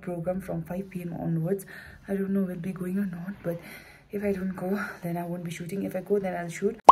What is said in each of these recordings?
program from 5 p.m. onwards. I don't know will be going or not, but if I don't go, then I won't be shooting. If I go, then I'll shoot.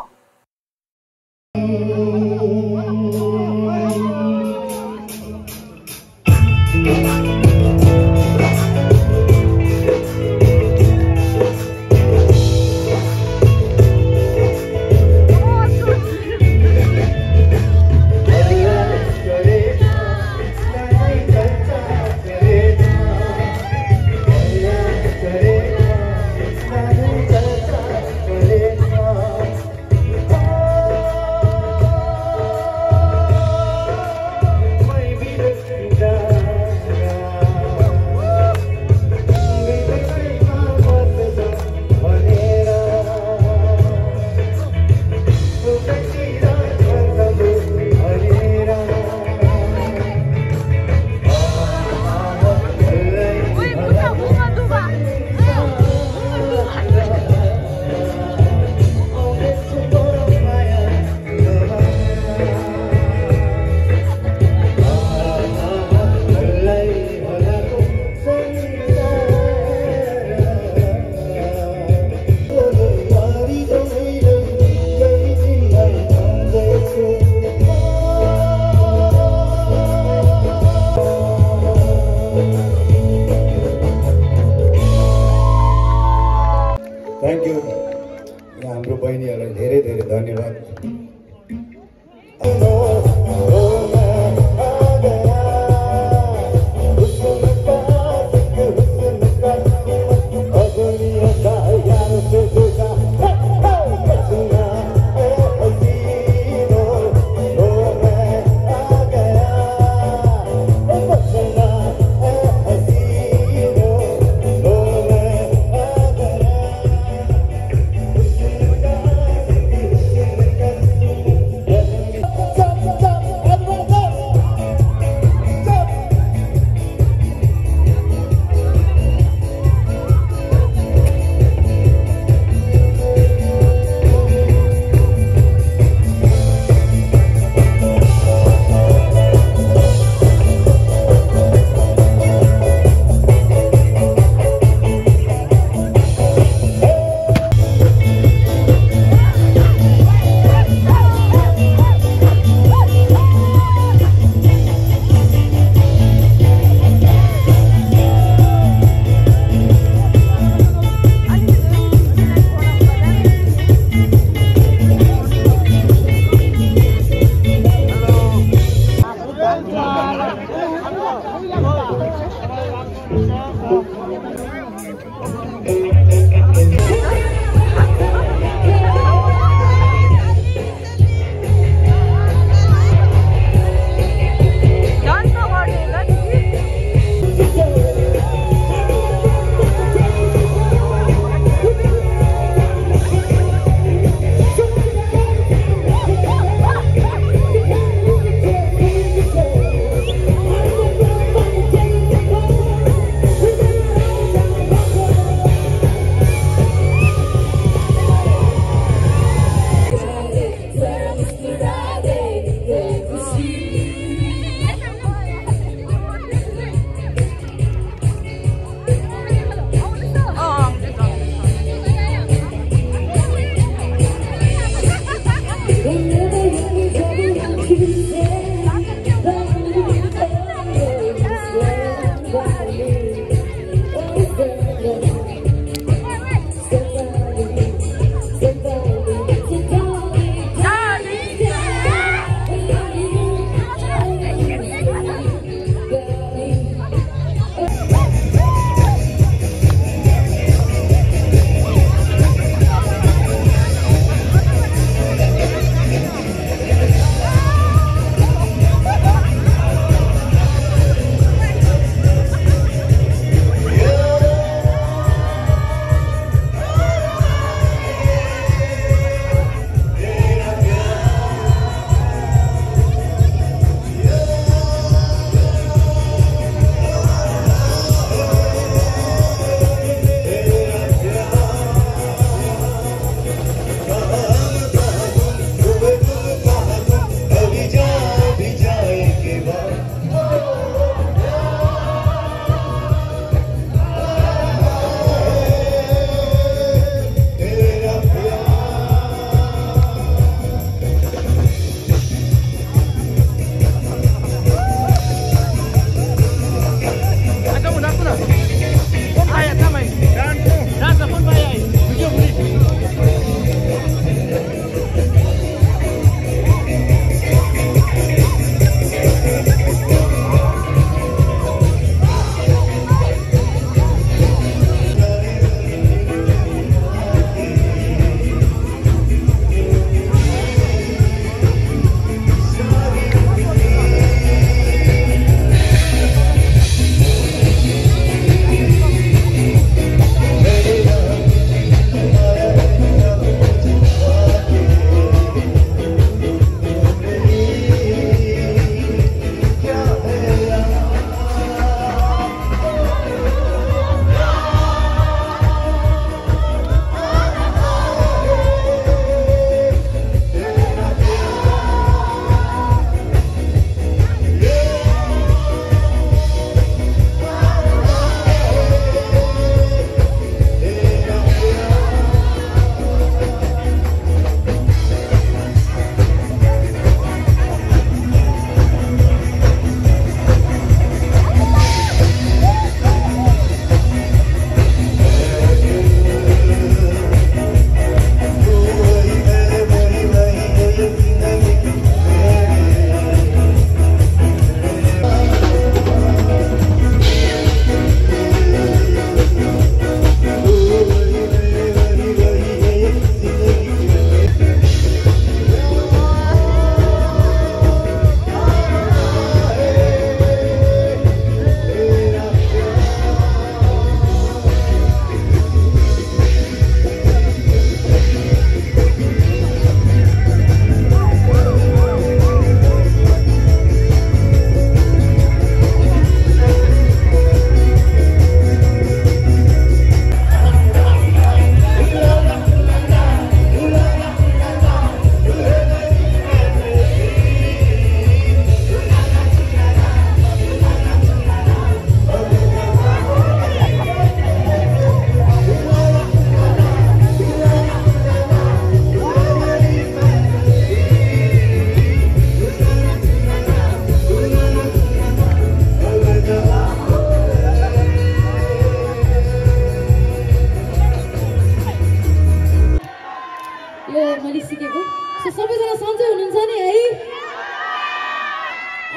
मैले सिकेको so सबैजना सन्चै हुनुहुन्छ नि है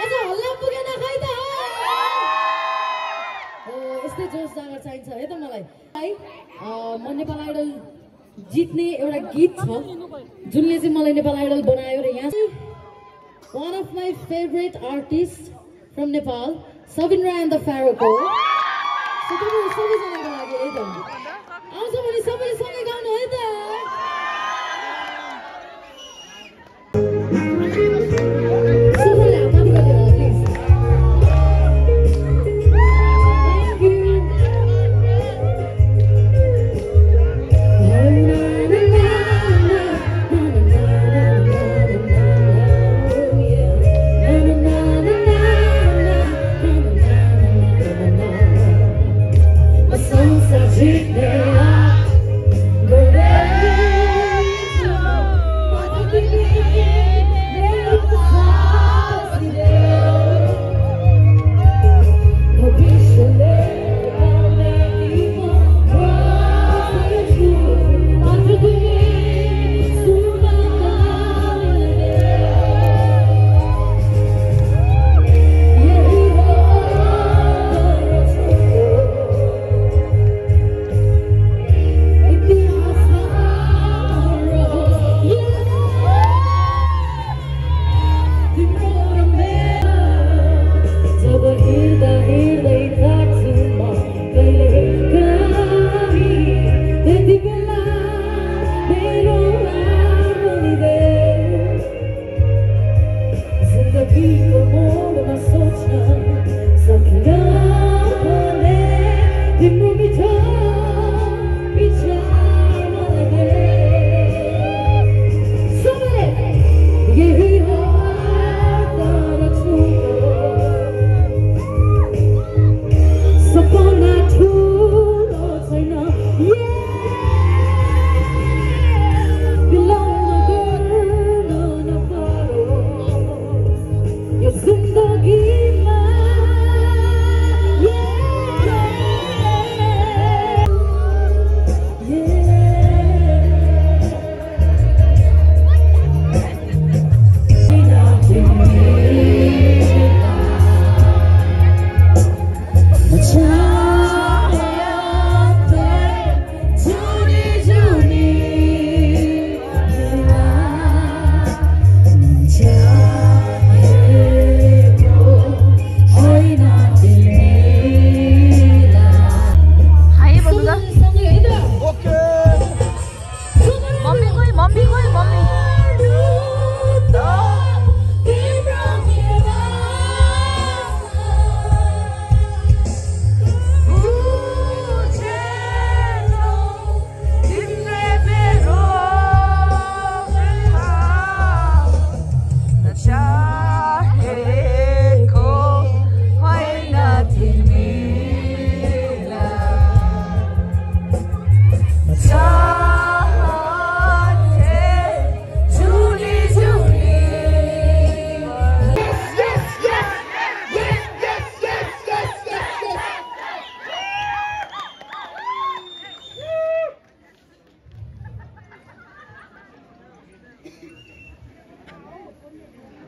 आज हल्ला पुगेन खै त हो यस्तै जोस जाँगर चाहिन्छ है त मलाई है म नेपाल आइडल जित्ने एउटा गीत छ जुनले चाहिँ मलाई नेपाल आइडल बनायो र यहाँ one of my favourite artist from Nepal Sabin Rai and the फ्यारोको सबैजनाको लागि है त You.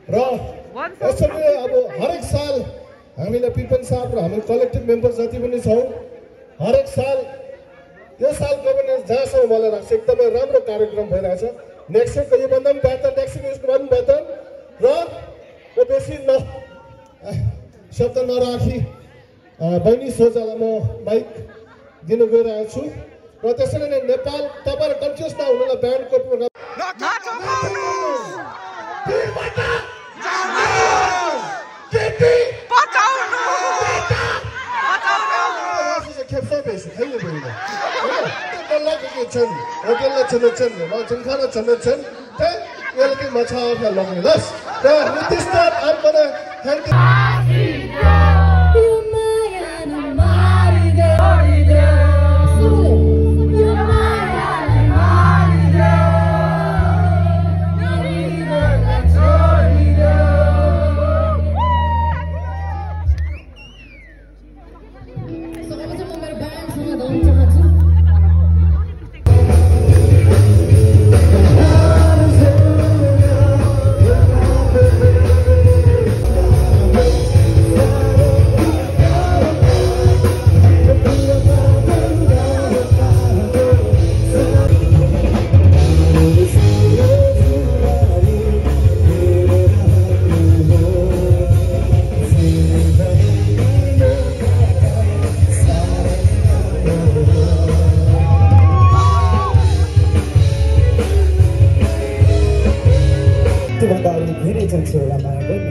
र यसरी नै अब हरेक साल हामीले पिपन साहब र हामी कलेक्टिभ मेम्बर जति पनि छौँ हरेक साल यो सालको पनि जहाँसम्म मलाई लाग्छ एकदमै राम्रो कार्यक्रम भइरहेछ। नेक्स्ट इयरको योभन्दा पनि बेहतर नेक्स्ट इयर यसको पनि बेहतर र म बेसी न शब्द नराखी बहिनी सोझालाई म माइक दिन गइरहेको छु र त्यसरी नै नेपाल तपाईँहरू कन्फ्युज नहुनुलाई ब्यान्डको प्रोग्राम छन् होटेललाई छन् छन् झुम्खाना छन् छन् त्यही र Nitish Sivakaru, Vinny Tensur, Lamar, Vinny.